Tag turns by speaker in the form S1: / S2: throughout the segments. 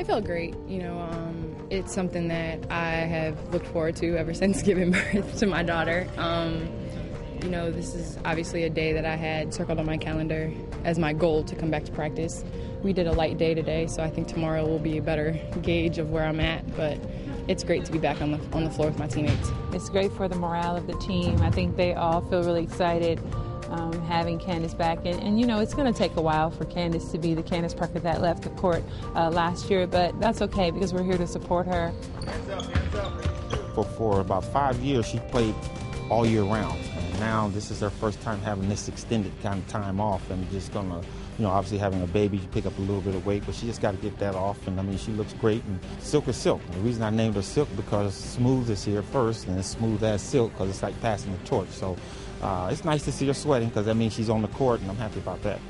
S1: I feel great. You know, um, it's something that I have looked forward to ever since giving birth to my daughter. Um, you know, this is obviously a day that I had circled on my calendar as my goal to come back to practice. We did a light day today, so I think tomorrow will be a better gauge of where I'm at. But it's great to be back on the on the floor with my teammates.
S2: It's great for the morale of the team. I think they all feel really excited. Um, having Candace back. And, and, you know, it's going to take a while for Candace to be the Candace Parker that left the court uh, last year, but that's okay because we're here to support her.
S3: For, for about five years, she played all year round. And now this is her first time having this extended kind of time off and just to you know, obviously having a baby, you pick up a little bit of weight, but she just got to get that off. And I mean, she looks great. And silk is silk. The reason I named her silk because smooth is here first, and it's smooth as silk because it's like passing the torch. So uh, it's nice to see her sweating because that means she's on the court, and I'm happy about that.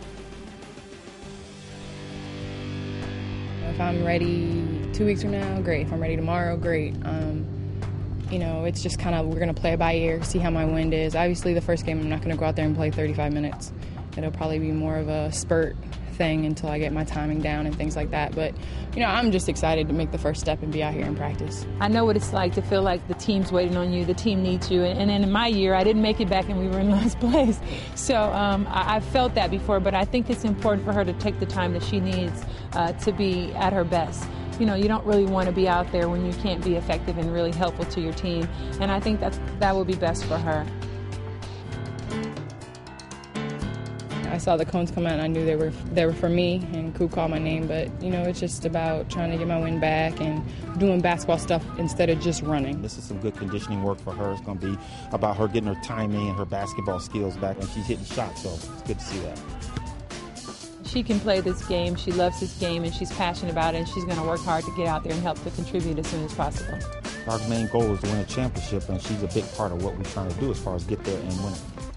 S1: If I'm ready two weeks from now, great. If I'm ready tomorrow, great. Um, you know, it's just kind of we're going to play by ear, see how my wind is. Obviously, the first game I'm not going to go out there and play 35 minutes it'll probably be more of a spurt thing until I get my timing down and things like that. But, you know, I'm just excited to make the first step and be out here in practice.
S2: I know what it's like to feel like the team's waiting on you, the team needs you. And in my year, I didn't make it back and we were in last place. So um, I, have felt that before, but I think it's important for her to take the time that she needs uh, to be at her best you know, you don't really want to be out there when you can't be effective and really helpful to your team. And I think that's, that will be best for her.
S1: I saw the cones come out and I knew they were they were for me and Coop called my name. But you know, it's just about trying to get my wind back and doing basketball stuff instead of just running.
S3: This is some good conditioning work for her. It's going to be about her getting her timing and her basketball skills back when she's hitting shots. So it's good to see that.
S2: She can play this game. She loves this game and she's passionate about it. And she's going to work hard to get out there and help to contribute as soon as possible.
S3: Our main goal is to win a championship, and she's a big part of what we're trying to do as far as get there and win it.